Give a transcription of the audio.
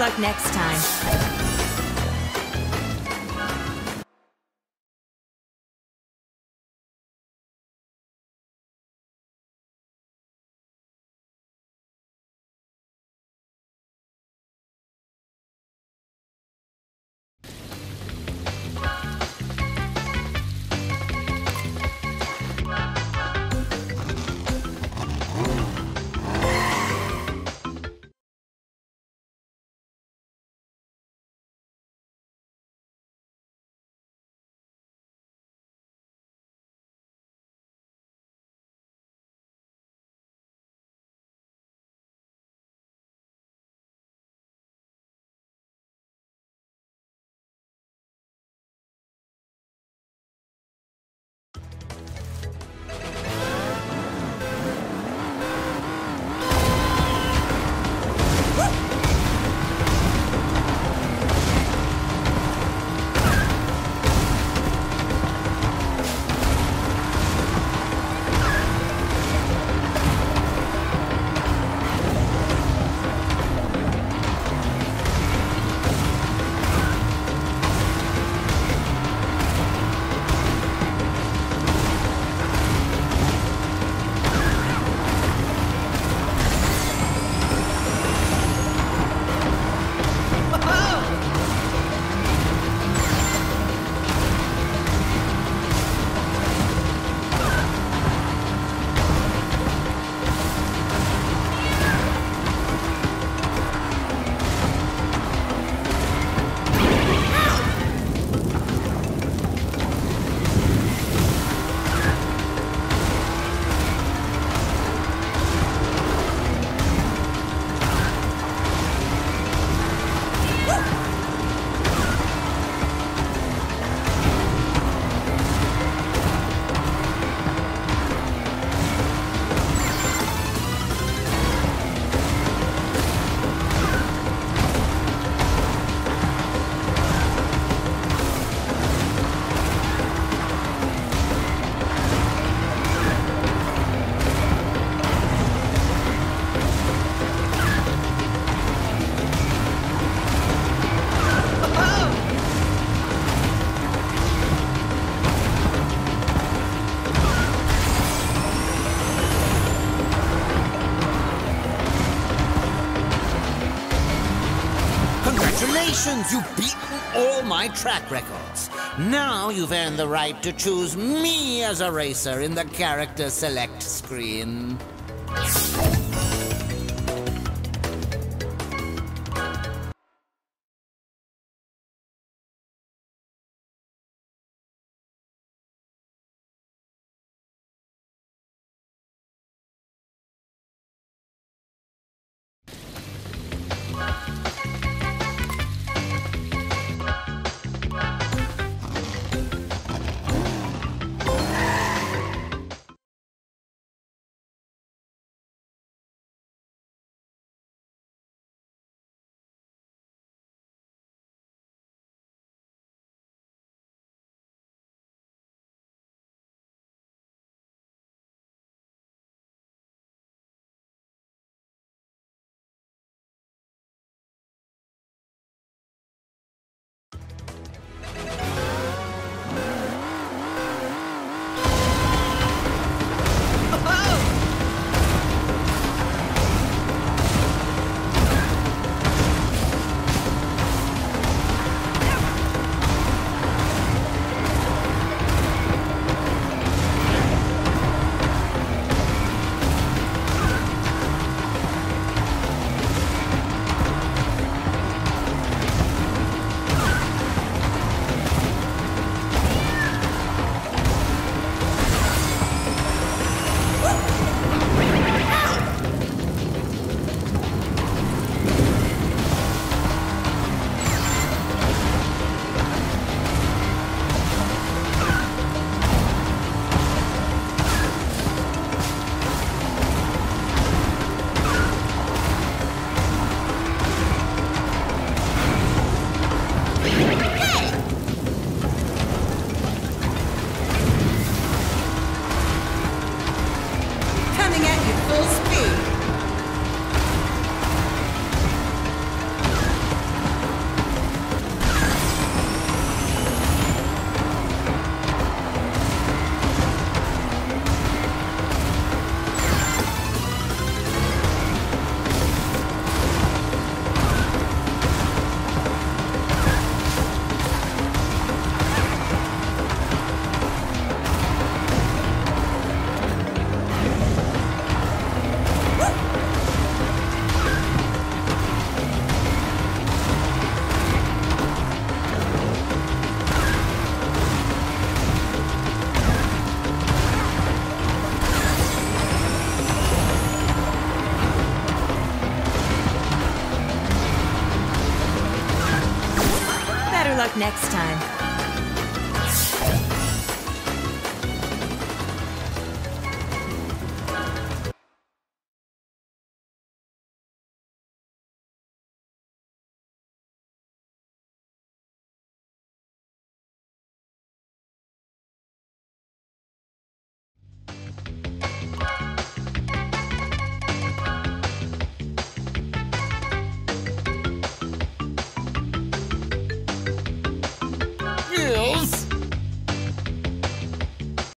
luck next time. Congratulations, you've beaten all my track records. Now you've earned the right to choose me as a racer in the character select screen. next time.